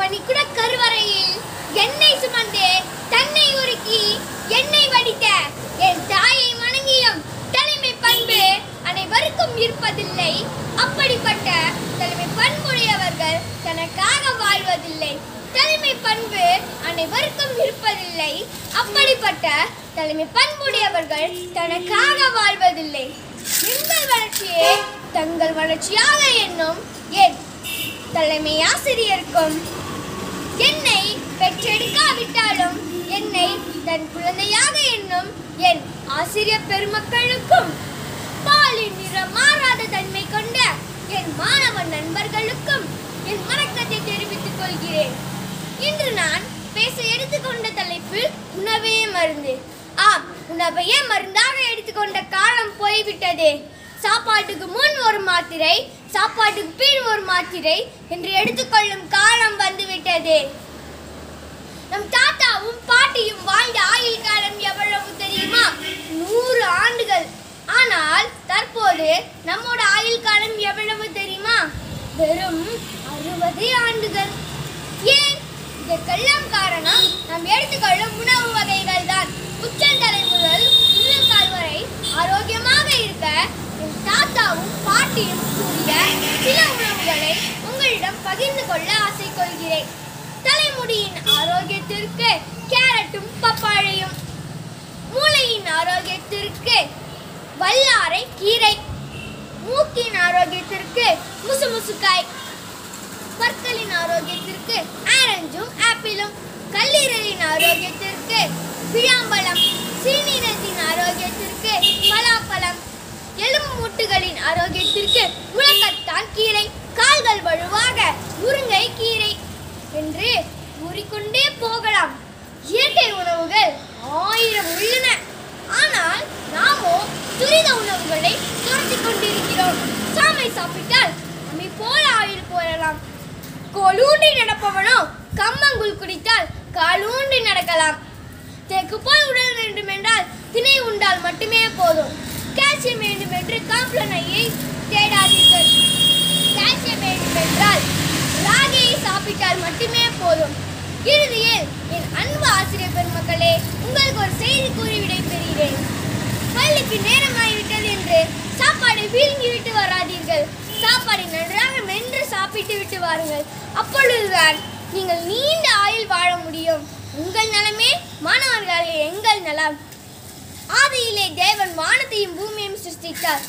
பனிக்குட கருவறையில் எண்ணெய் சுமந்து தன்னை உருக்கி எண்ணெய் வடித்த என் தாயை வணங்கியும் தலைமை பண்பு அனைவருக்கும் இருப்பதில்லை. அப்படிப்பட்ட தலைமை பண்புடையவர்கள் தனக்காக வாழ்வதில்லை. தலைமை பண்பு அனைவருக்கும் இருப்பதில்லை. அப்படிப்பட்ட தலைமை பண்புடையவர்கள் தனக்காக வாழ்வதில்லை. எங்கள் வளர்ச்சியே தங்கள் வளர்ச்சியாக என்னும் என் தலைமை ஆசிரியருக்கும் என்னை பெற்றெடுக்காவிட்டாலும் என்னை தன் குழந்தையாக என்னும் என் ஆசிரியர் பெருமக்களுக்கும் பாலின் நிறம் மாறாத தன்மை கொண்ட என் மாணவ நண்பர்களுக்கும் என் வணக்கத்தை தெரிவித்துக் கொள்கிறேன். இன்று நான் பேச எடுத்துக்கொண்ட தலைப்பு உணவே மருந்து. ஆம் உணவையே மருந்தாக எடுத்துக்கொண்ட காலம் போய்விட்டதே. சாப்பாட்டுக்கு முன் ஒரு மாத்திரை சாப்பாட்டுக்கு பின் ஒரு மாத்திரை என்று எடுத்துக்கொள்ளும் காலம் வந்துவிட்டது. நம் தாத்தாவும் பாட்டியும் வாழ்ந்த ஆயுள் காலம் எவ்வளவு தெரியுமா? நூறு ஆண்டுகள். ஆனால் தற்போது நம்மோட ஆயுள் காலம் எவ்வளவு தெரியுமா? வெறும் அறுபது ஆண்டுகள். ஏன்? இதற்கெல்லாம் காரணம் நாம் எடுத்துக்கொள்ளும் பாட்டியும் கூறிய சில உணவுகளை உங்களிடம் பகிர்ந்து கொள்ள ஆசை கொள்கிறேன் தலைமுடியின் ஆரோக்கியத்திற்கு கேரட்டும் பப்பாழையும் மூளையின் ஆரோக்கியத்திற்கு வல்லாரை கீரை. மூக்கின் ஆரோக்கியத்திற்கு முசுமுசுக்காய். பற்களின் ஆரோக்கியத்திற்கு ஆரஞ்சும் ஆப்பிளும். கல்லீரலின் ஆரோக்கியத்திற்கு பிழாம்பழம். சிறுநீரத்தின் ஆரோக்கியத்திற்கு பலாப்பழம் எலும்பு மூட்டுகளின் ஆரோக்கியத்திற்கு முழக்கத்தான் கீரை கால்கள் வலுவாக முருங்கை கீரை என்று கூறிக்கொண்டே போகலாம். இயற்கை உணவுகள் ஆயிரம் உள்ளன. ஆனால் நாமோ துரித உணவுகளை துரத்தி கொண்டிருக்கிறோம். சாமை சாப்பிட்டால் நம்மை போல ஆயுள் போறலாம் கொலூண்டி நடப்பவனோ கம்மங்குள் குடித்தால் காலூன்றி நடக்கலாம். தேக்கு போல் உடல் வேண்டும் என்றால் திணை உண்டால் மட்டுமே போதும். கால்சியம் வேண்டும் என்று காம்ப்ளனையை தேடாதீர்கள். என்றால் ராகியை சாப்பிட்டால் மட்டுமே போதும். இறுதியில் என் அன்பு ஆசிரியர் பெருமக்களே உங்களுக்கு ஒரு செய்தி கூறி விடைபெறுகிறேன். பள்ளிக்கு நேரமாகிவிட்டது என்று சாப்பாடை விழுங்கி விட்டு வராதீர்கள். சாப்பாடை நன்றாக மென்று சாப்பிட்டு விட்டு வாருங்கள். அப்பொழுதுதான் நீங்கள் நீண்ட ஆயுள் வாழ முடியும். உங்கள் நலமே மாணவர்களே எங்கள் நலம். ஆதியிலே தேவன் வானத்தையும் பூமியையும் சிருஷ்டித்தார்.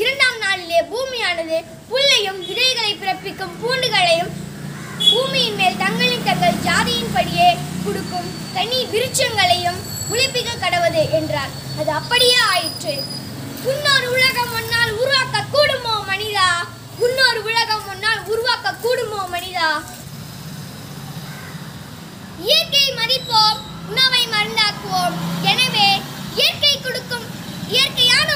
இரண்டாம் நாளிலே பூமியானது புல்லையும் விதைகளை கொடுக்கும் தனி விருட்சங்களையும் உழைப்பிக்க கடவது என்றார். அது அப்படியே ஆயிற்று. முன்னொரு உலகம் முன்னால் உருவாக்க கூடுமோ மனிதா? முன்னொரு உலகம் முன்னால் உருவாக்க கூடுமோ மனிதா? இயற்கையை மதிப்போம் உணவை மருந்தாக்குவோம். எனவே இயற்கை கொடுக்கும் இயற்கையான